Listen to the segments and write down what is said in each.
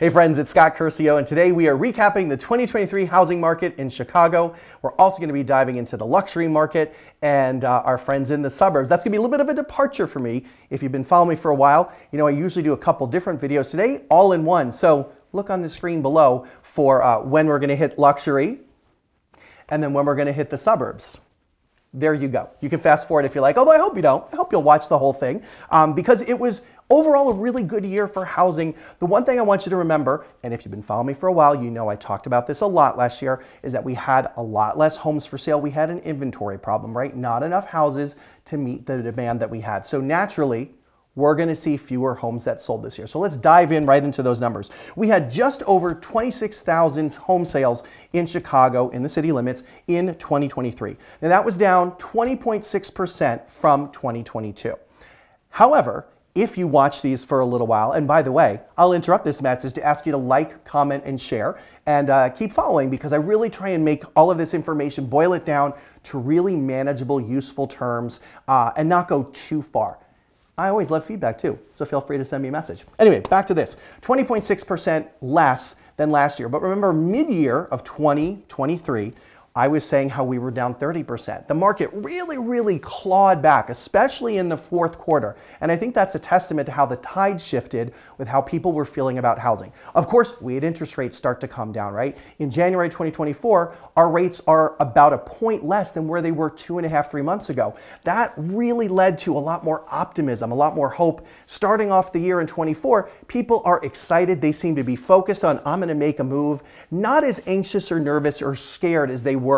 Hey friends, it's Scott Curcio, and today we are recapping the 2023 housing market in Chicago. We're also going to be diving into the luxury market and uh, our friends in the suburbs. That's going to be a little bit of a departure for me. If you've been following me for a while, you know I usually do a couple different videos today, all in one. So look on the screen below for uh, when we're going to hit luxury and then when we're going to hit the suburbs there you go. You can fast forward if you like, although I hope you don't. I hope you'll watch the whole thing um, because it was overall a really good year for housing. The one thing I want you to remember, and if you've been following me for a while, you know I talked about this a lot last year, is that we had a lot less homes for sale. We had an inventory problem, right? Not enough houses to meet the demand that we had. So naturally, we're going to see fewer homes that sold this year. So let's dive in right into those numbers. We had just over 26,000 home sales in Chicago in the city limits in 2023. Now that was down 20.6% from 2022. However, if you watch these for a little while, and by the way, I'll interrupt this message to ask you to like, comment, and share, and uh, keep following because I really try and make all of this information, boil it down to really manageable, useful terms, uh, and not go too far. I always love feedback too, so feel free to send me a message. Anyway, back to this 20.6% less than last year. But remember, mid year of 2023, I was saying how we were down 30%. The market really, really clawed back, especially in the fourth quarter. And I think that's a testament to how the tide shifted with how people were feeling about housing. Of course, we had interest rates start to come down, right? In January 2024, our rates are about a point less than where they were two and a half, three months ago. That really led to a lot more optimism, a lot more hope. Starting off the year in 24, people are excited. They seem to be focused on, I'm going to make a move, not as anxious or nervous or scared as they were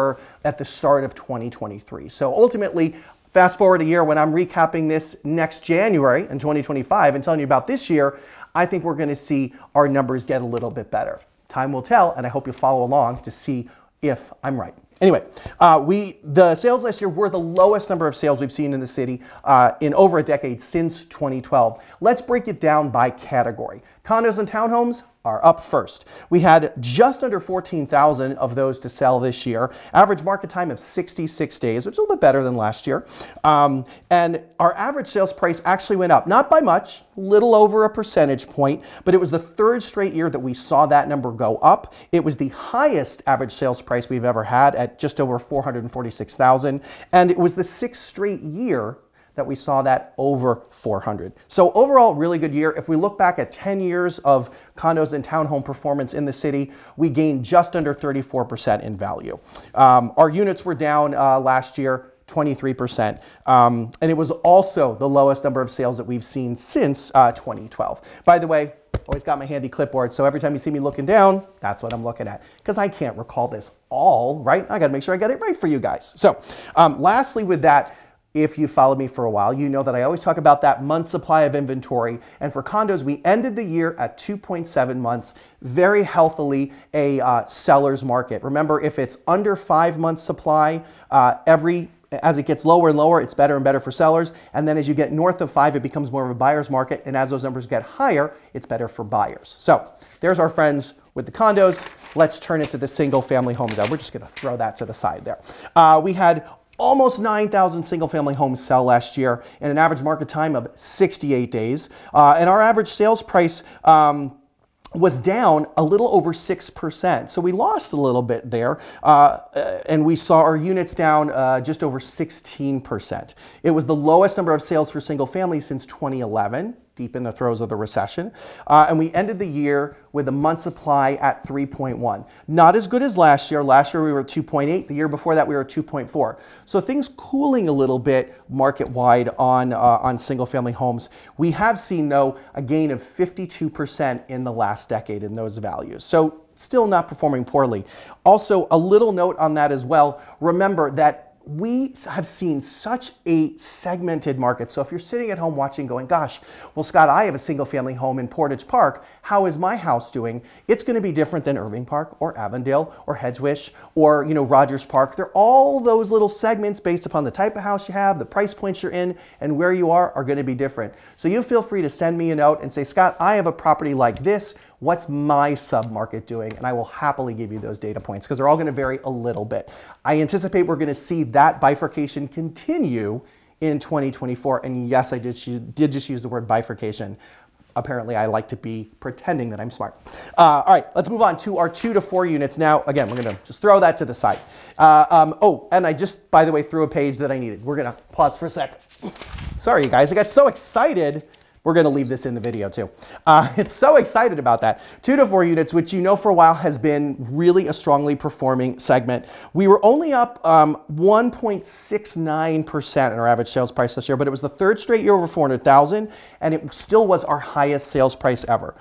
at the start of 2023. So ultimately, fast forward a year when I'm recapping this next January in 2025 and telling you about this year, I think we're going to see our numbers get a little bit better. Time will tell, and I hope you follow along to see if I'm right. Anyway, uh, we the sales last year were the lowest number of sales we've seen in the city uh, in over a decade since 2012. Let's break it down by category. Condos and townhomes, are up first. We had just under 14,000 of those to sell this year. Average market time of 66 days, which is a little bit better than last year. Um, and our average sales price actually went up, not by much, little over a percentage point, but it was the third straight year that we saw that number go up. It was the highest average sales price we've ever had at just over 446,000. And it was the sixth straight year that we saw that over 400. So overall, really good year. If we look back at 10 years of condos and townhome performance in the city, we gained just under 34% in value. Um, our units were down uh, last year. 23%. Um, and it was also the lowest number of sales that we've seen since uh, 2012. By the way, always got my handy clipboard, so every time you see me looking down, that's what I'm looking at. Because I can't recall this all, right? I gotta make sure I got it right for you guys. So um, lastly with that, if you followed me for a while, you know that I always talk about that month supply of inventory. And for condos, we ended the year at 2.7 months, very healthily a uh, seller's market. Remember, if it's under five months supply, uh, every as it gets lower and lower, it's better and better for sellers. And then as you get north of five, it becomes more of a buyer's market. And as those numbers get higher, it's better for buyers. So there's our friends with the condos. Let's turn it to the single family homes now. We're just gonna throw that to the side there. Uh, we had almost 9,000 single family homes sell last year in an average market time of 68 days. Uh, and our average sales price um, was down a little over 6%. So we lost a little bit there, uh, and we saw our units down uh, just over 16%. It was the lowest number of sales for single family since 2011 deep in the throes of the recession. Uh, and we ended the year with a month supply at 3.1. Not as good as last year. Last year we were 2.8. The year before that we were 2.4. So things cooling a little bit market wide on, uh, on single family homes. We have seen though a gain of 52% in the last decade in those values. So still not performing poorly. Also a little note on that as well. Remember that we have seen such a segmented market. So if you're sitting at home watching going, gosh, well, Scott, I have a single family home in Portage Park. How is my house doing? It's going to be different than Irving Park or Avondale or Hegewisch or, you know, Rogers Park. They're all those little segments based upon the type of house you have, the price points you're in, and where you are are going to be different. So you feel free to send me a note and say, Scott, I have a property like this what's my submarket doing? And I will happily give you those data points because they're all going to vary a little bit. I anticipate we're going to see that bifurcation continue in 2024. And yes, I did, did just use the word bifurcation. apparently I like to be pretending that I'm smart. Uh, all right, let's move on to our two to four units. Now, again, we're gonna just throw that to the side. Uh, um, oh, and I just, by the way, threw a page that I needed. We're gonna pause for a sec. Sorry, you guys, I got so excited we're going to leave this in the video too. Uh, it's so excited about that. Two to four units, which you know for a while has been really a strongly performing segment. We were only up 1.69% um, in our average sales price this year, but it was the third straight year over 400,000, and it still was our highest sales price ever.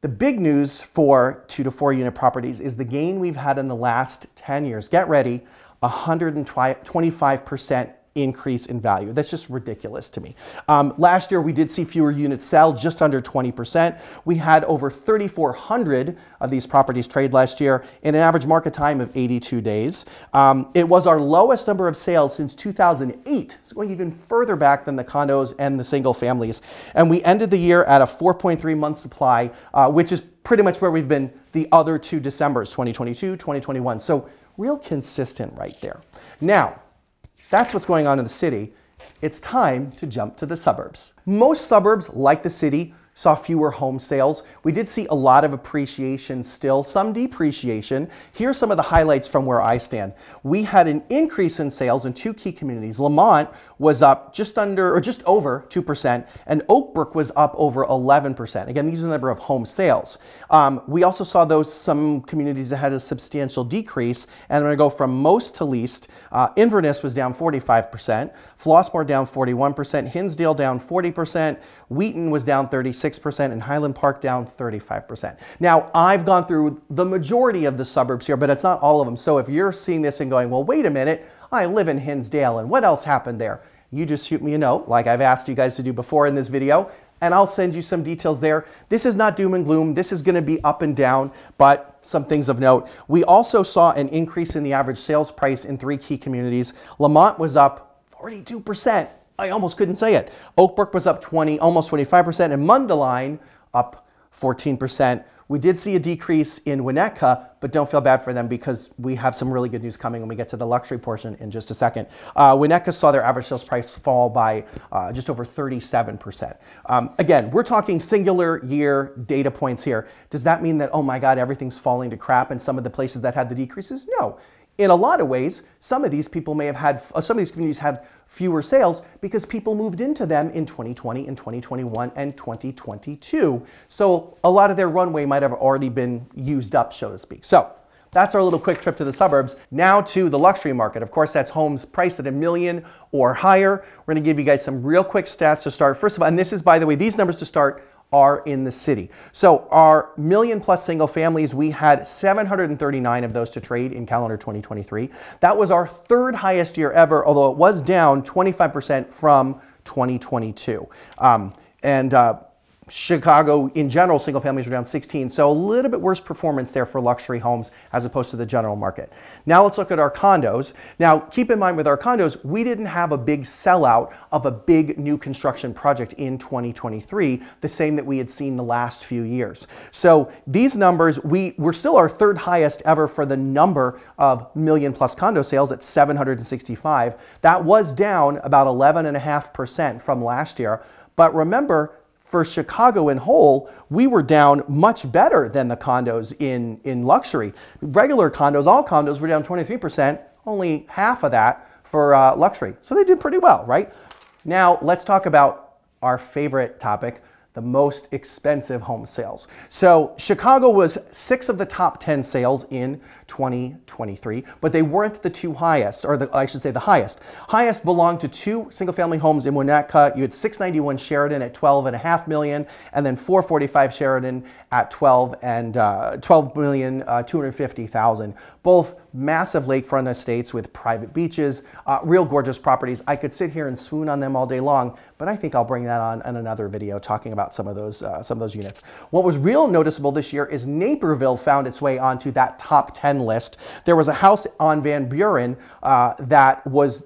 The big news for two to four unit properties is the gain we've had in the last 10 years. Get ready, 125% increase in value. That's just ridiculous to me. Um, last year, we did see fewer units sell, just under 20%. We had over 3,400 of these properties trade last year in an average market time of 82 days. Um, it was our lowest number of sales since 2008, so going even further back than the condos and the single families. And we ended the year at a 4.3 month supply, uh, which is pretty much where we've been the other two Decembers, 2022, 2021. So real consistent right there. Now, that's what's going on in the city. It's time to jump to the suburbs. Most suburbs, like the city, saw fewer home sales. We did see a lot of appreciation still, some depreciation. Here are some of the highlights from where I stand. We had an increase in sales in two key communities. Lemont was up just under or just over 2%, and Oakbrook was up over 11%. Again, these are the number of home sales. Um, we also saw those some communities that had a substantial decrease, and I'm going to go from most to least. Uh, Inverness was down 45%, Flossmoor down 41%, Hinsdale down 40%, Wheaton was down 36 percent and Highland Park down 35%. Now, I've gone through the majority of the suburbs here, but it's not all of them. So if you're seeing this and going, well, wait a minute, I live in Hinsdale, and what else happened there? You just shoot me a note, like I've asked you guys to do before in this video, and I'll send you some details there. This is not doom and gloom. This is going to be up and down, but some things of note. We also saw an increase in the average sales price in three key communities. Lemont was up 42%. I almost couldn't say it. Oakbrook was up 20, almost 25%, and Mundelein up 14%. We did see a decrease in Winnetka, but don't feel bad for them because we have some really good news coming when we get to the luxury portion in just a second. Uh, Winnetka saw their average sales price fall by uh, just over 37%. Um, again, we're talking singular year data points here. Does that mean that, oh my God, everything's falling to crap in some of the places that had the decreases? No in a lot of ways, some of these people may have had, uh, some of these communities had fewer sales because people moved into them in 2020 and 2021 and 2022. So a lot of their runway might have already been used up, so to speak. So that's our little quick trip to the suburbs. Now to the luxury market. Of course, that's homes priced at a million or higher. We're gonna give you guys some real quick stats to start. First of all, and this is, by the way, these numbers to start are in the city. So our million plus single families, we had 739 of those to trade in calendar 2023. That was our third highest year ever, although it was down 25% from 2022. Um, and uh, Chicago in general, single families were down 16. So a little bit worse performance there for luxury homes as opposed to the general market. Now let's look at our condos. Now keep in mind with our condos, we didn't have a big sellout of a big new construction project in 2023, the same that we had seen the last few years. So these numbers, we were still our third highest ever for the number of million plus condo sales at 765. That was down about 11.5% from last year. But remember, for Chicago in whole, we were down much better than the condos in, in luxury. Regular condos, all condos were down 23%, only half of that for uh, luxury. So they did pretty well, right? Now let's talk about our favorite topic, the most expensive home sales. So Chicago was six of the top 10 sales in 2023, but they weren't the two highest, or the, I should say the highest. Highest belonged to two single family homes in Winnetka. You had 691 Sheridan at 12 and a half million, and then 445 Sheridan at 12 and uh, 12 million uh, 250,000. Both massive lakefront estates with private beaches, uh, real gorgeous properties. I could sit here and swoon on them all day long, but I think I'll bring that on in another video talking about some of those uh, some of those units. What was real noticeable this year is Naperville found its way onto that top 10 list. There was a house on Van Buren uh, that was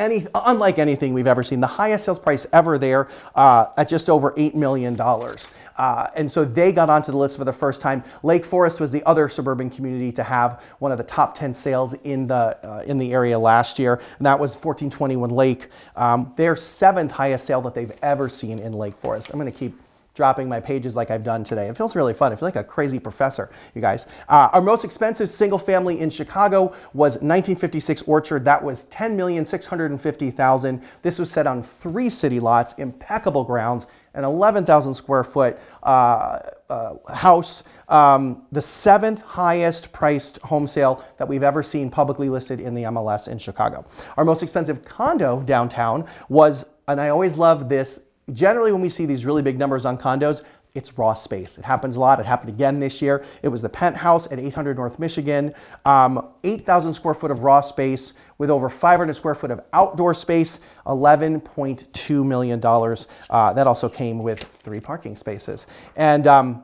any, unlike anything we've ever seen. The highest sales price ever there uh, at just over $8 million. Uh, and so they got onto the list for the first time. Lake Forest was the other suburban community to have one of the top 10 sales in the, uh, in the area last year, and that was 1421 Lake. Um, their seventh highest sale that they've ever seen in Lake Forest. I'm going to keep dropping my pages like I've done today. It feels really fun. I feel like a crazy professor, you guys. Uh, our most expensive single family in Chicago was 1956 Orchard. That was 10,650,000. This was set on three city lots, impeccable grounds, an 11,000 square foot uh, uh, house, um, the seventh highest priced home sale that we've ever seen publicly listed in the MLS in Chicago. Our most expensive condo downtown was, and I always love this, generally when we see these really big numbers on condos, it's raw space. It happens a lot. It happened again this year. It was the penthouse at 800 North Michigan, um, 8,000 square foot of raw space with over 500 square foot of outdoor space, $11.2 million. Uh, that also came with three parking spaces. And um,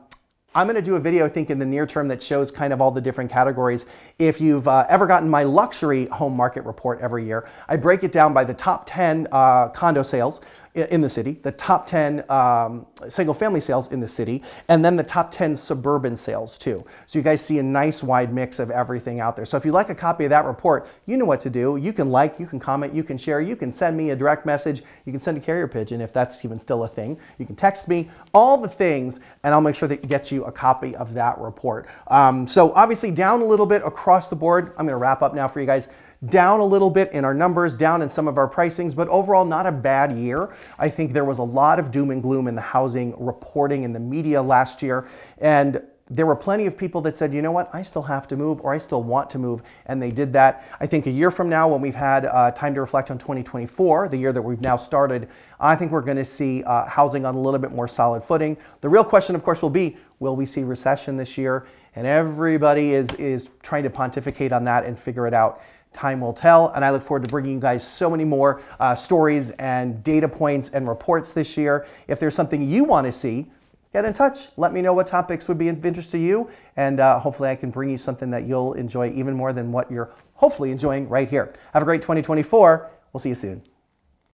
I'm going to do a video, I think, in the near term that shows kind of all the different categories. If you've uh, ever gotten my luxury home market report every year, I break it down by the top 10 uh, condo sales in the city, the top 10 um, single family sales in the city, and then the top 10 suburban sales too. So you guys see a nice wide mix of everything out there. So if you like a copy of that report, you know what to do. You can like, you can comment, you can share, you can send me a direct message, you can send a carrier pigeon if that's even still a thing. You can text me, all the things, and I'll make sure that you get you a copy of that report. Um, so obviously down a little bit across the board. I'm gonna wrap up now for you guys down a little bit in our numbers, down in some of our pricings, but overall not a bad year. I think there was a lot of doom and gloom in the housing reporting in the media last year. And there were plenty of people that said, you know what, I still have to move or I still want to move, and they did that. I think a year from now, when we've had uh, time to reflect on 2024, the year that we've now started, I think we're going to see uh, housing on a little bit more solid footing. The real question, of course, will be, will we see recession this year? And everybody is, is trying to pontificate on that and figure it out. Time will tell, and I look forward to bringing you guys so many more uh, stories and data points and reports this year. If there's something you want to see, get in touch. Let me know what topics would be of interest to you, and uh, hopefully I can bring you something that you'll enjoy even more than what you're hopefully enjoying right here. Have a great 2024. We'll see you soon.